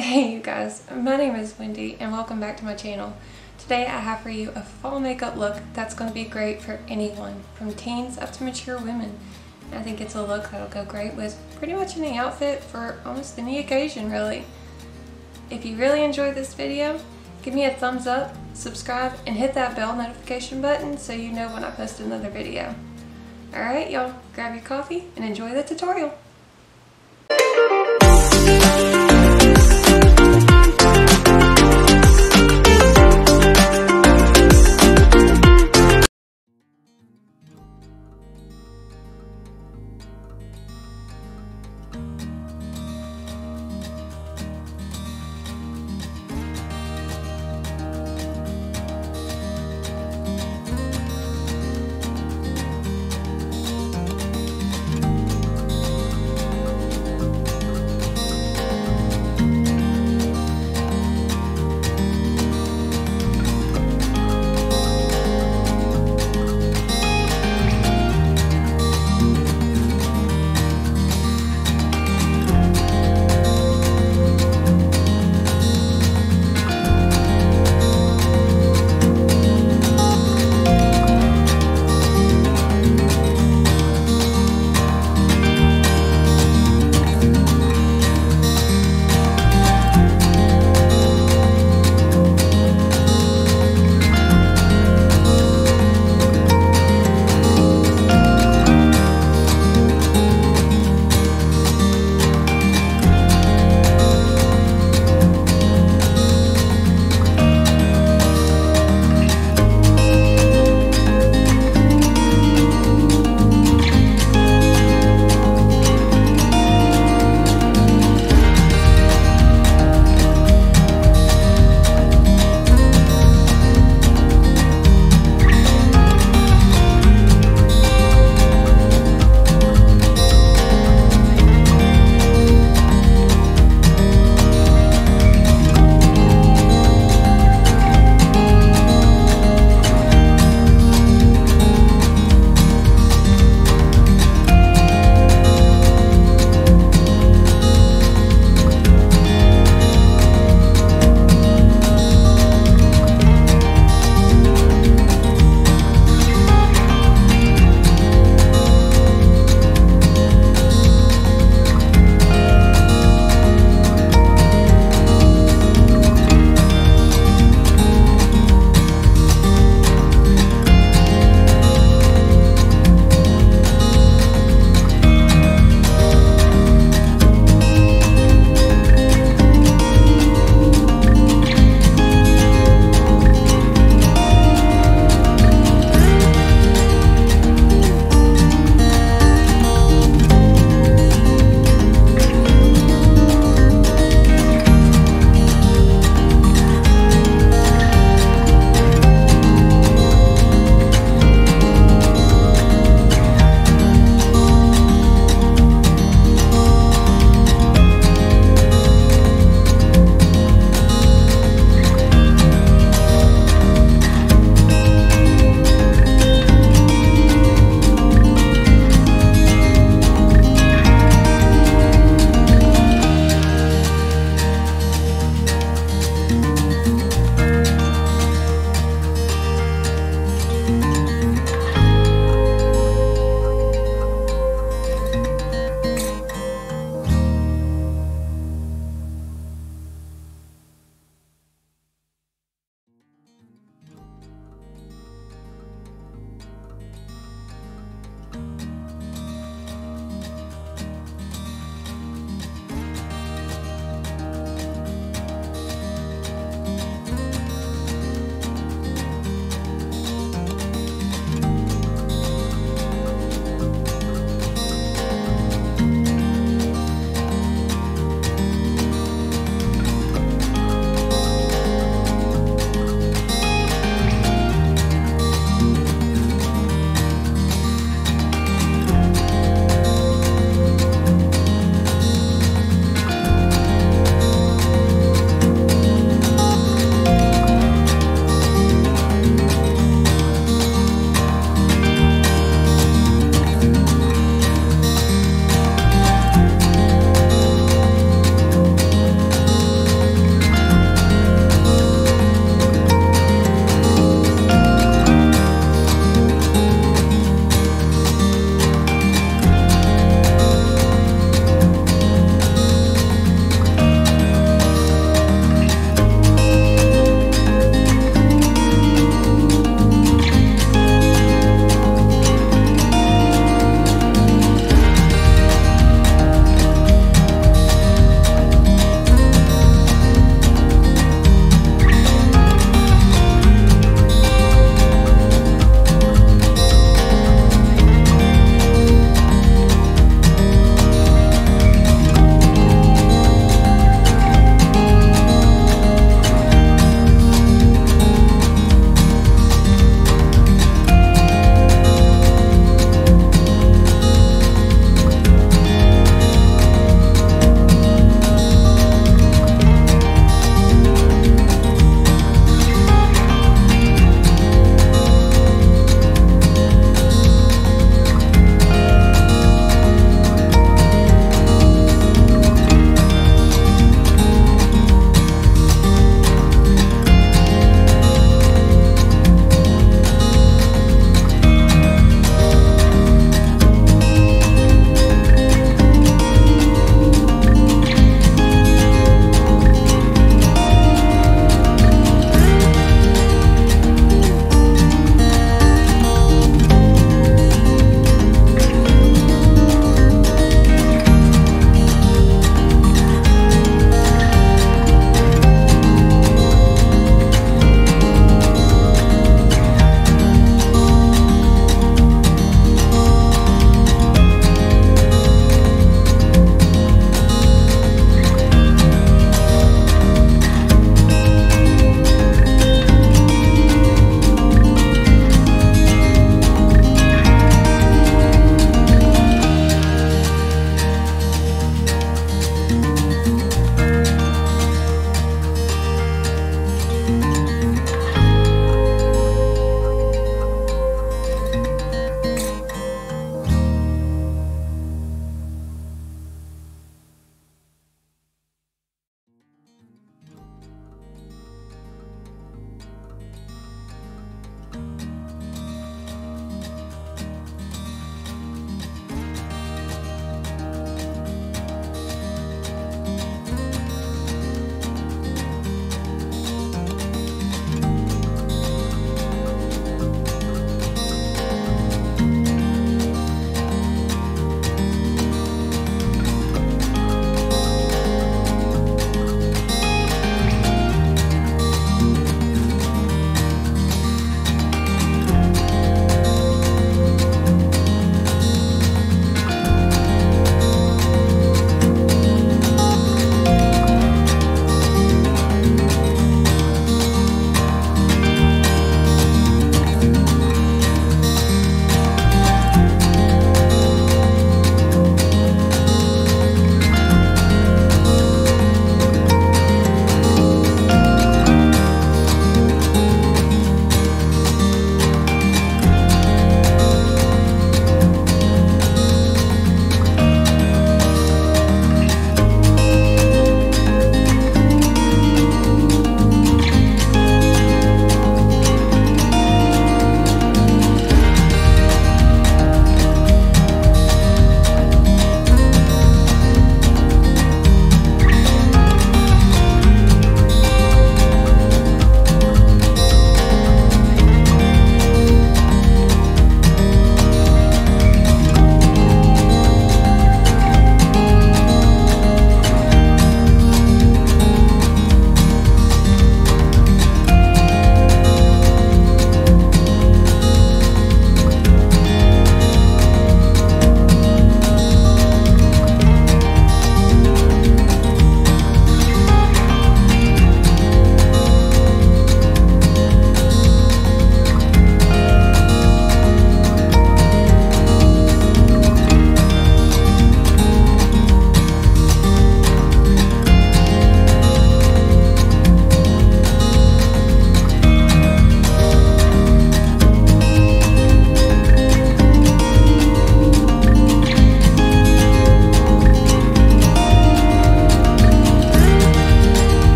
Hey you guys, my name is Windy and welcome back to my channel. Today I have for you a fall makeup look that's going to be great for anyone, from teens up to mature women. I think it's a look that'll go great with pretty much any outfit for almost any occasion really. If you really enjoyed this video, give me a thumbs up, subscribe, and hit that bell notification button so you know when I post another video. Alright y'all, grab your coffee and enjoy the tutorial.